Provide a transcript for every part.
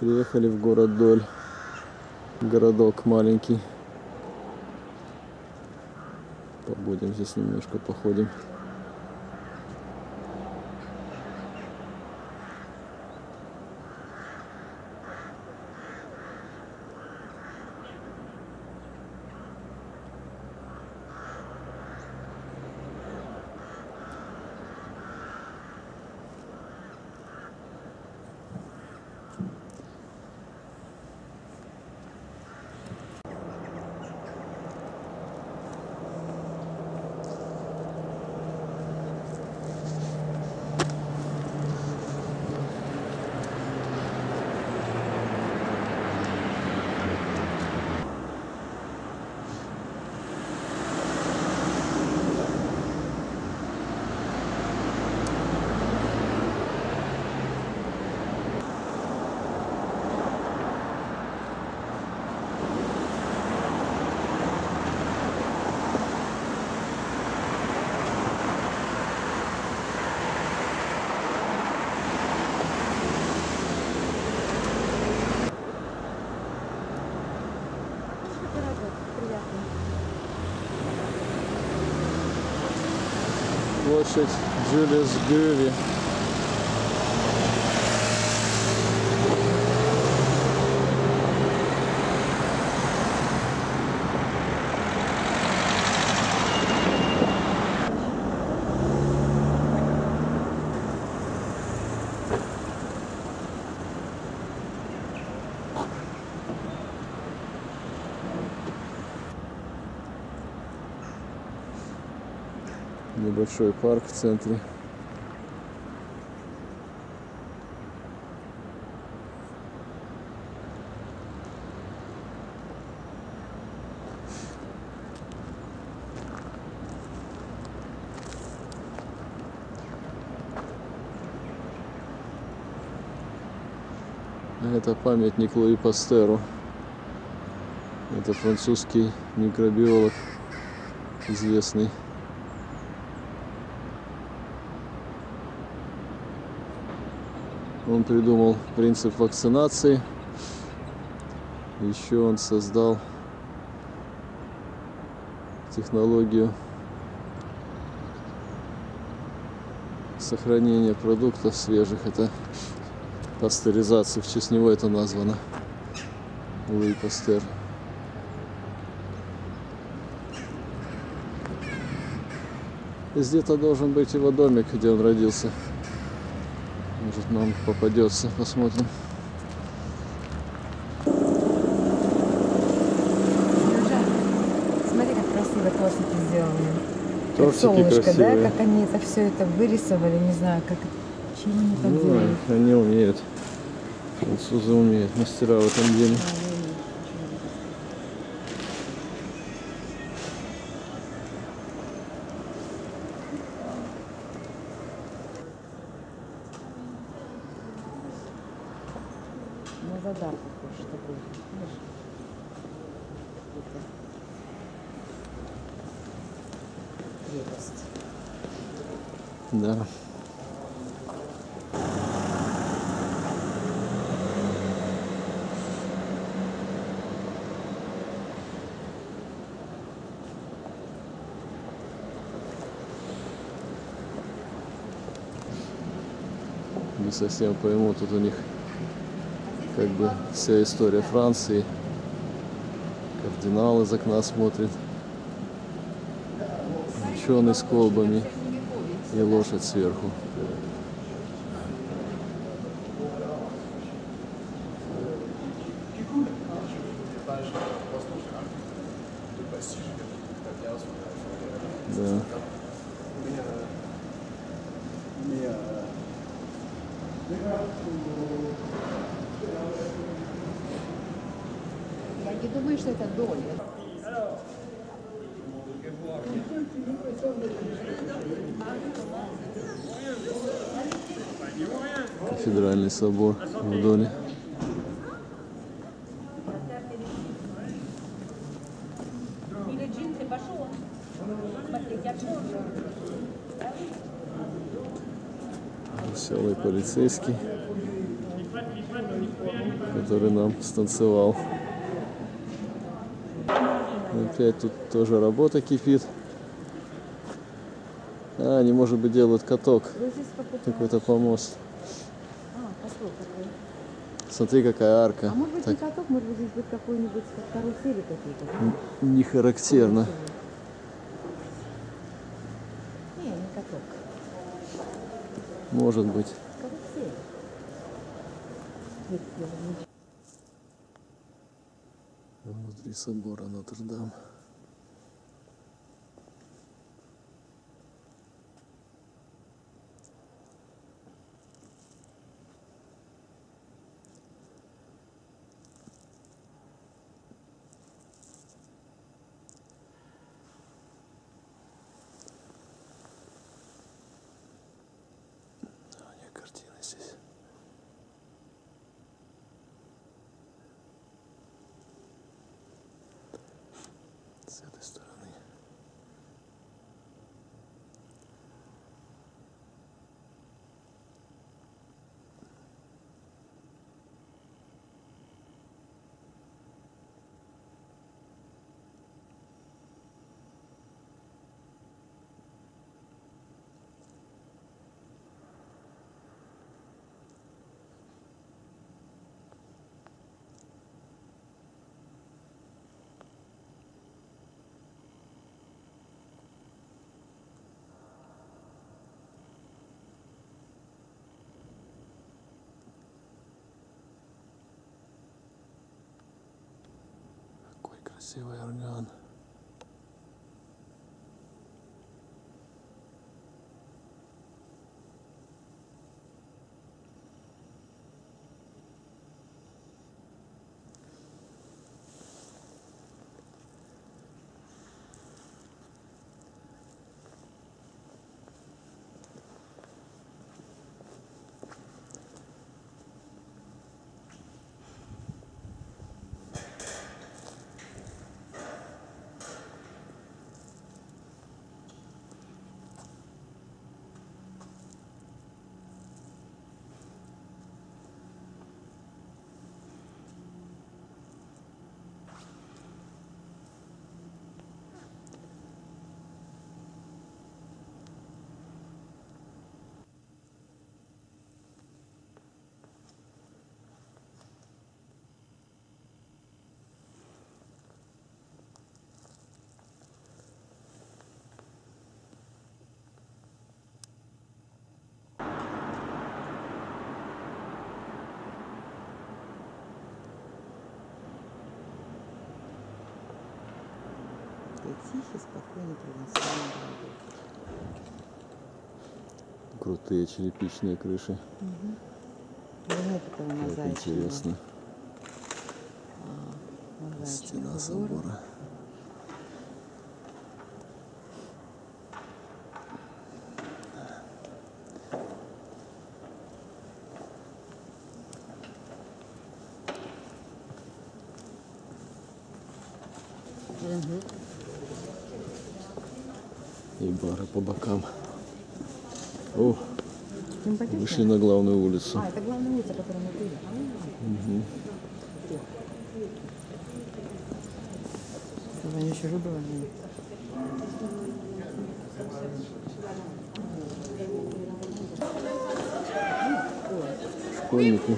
Приехали в город Доль. Городок маленький. Побудем здесь немножко, походим. Площадь Джулиус Гюви. Небольшой парк в центре. Это памятник Луи Пастеру. Это французский микробиолог известный. Он придумал принцип вакцинации. Еще он создал технологию сохранения продуктов свежих. Это пастеризация. В честь него это названо. Луи Пастер. Здесь где-то должен быть его домик, где он родился. Может нам попадется, посмотрим. Смотри, как красиво тортики сделаны. Тортики солнышко, красивые. да? Как они это все это вырисовали, не знаю, как чем они так Ну, делают. они умеют. Французы умеют, мастера в этом деле. На Да. Не совсем пойму, тут у них как бы вся история Франции. Кардинал из окна смотрит. Ученый с колбами и лошадь сверху. Да. Я не думаю, что это доля. Кафедральный собор в Доле. Веселый полицейский. который нам станцевал. Опять тут тоже работа кипит. А, они, может быть, делают каток. Какой-то... Помост. А. Смотри, какая арка. А может быть не Так каток, может быть здесь будет какой-нибудь как карусели какие-то. не характерно. Не, не каток. Может быть. Карусель. Не Внутри собора Нотр-Дам. А, у них картины здесь. С этой стороны. see where I'm going. Крутые черепичные крыши. Этого Как интересно. мозаичного Стена узора. собора. И бары по бокам. О, вышли на главную улицу. А, это главная улица, которую мы были. А, Они еще рыбы возьмут. Школьники.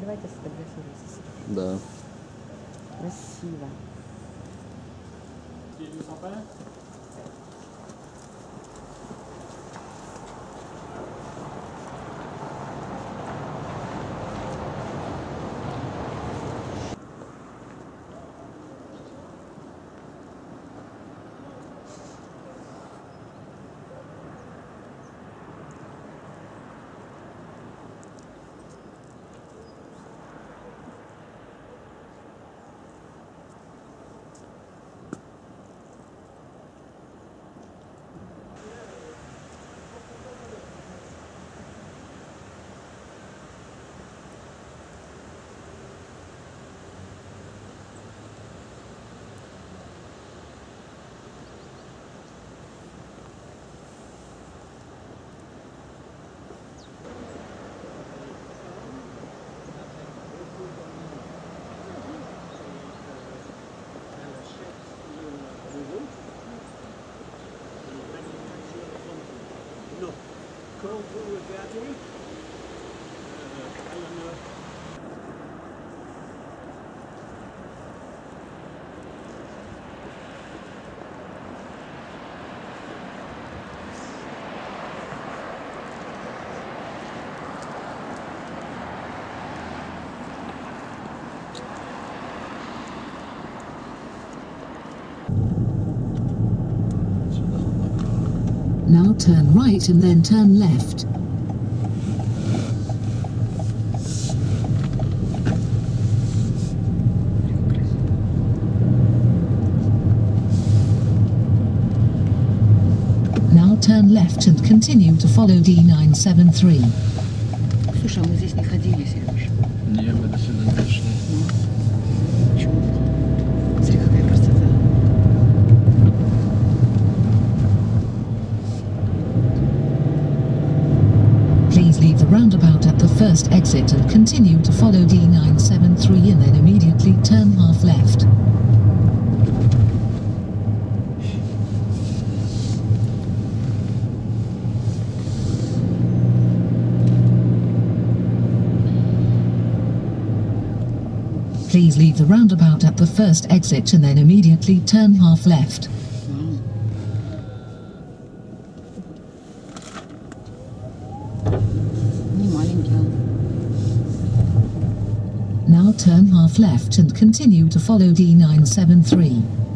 Давайте сфотографируемся. Да. Красиво. come through with that. turn right and then turn left. Now turn left and continue to follow D973. Слушай, а мы здесь не ходили, Сереж. First exit and continue to follow D973 and then immediately turn half left. Please leave the roundabout at the first exit and then immediately turn half left. Turn half left and continue to follow D973.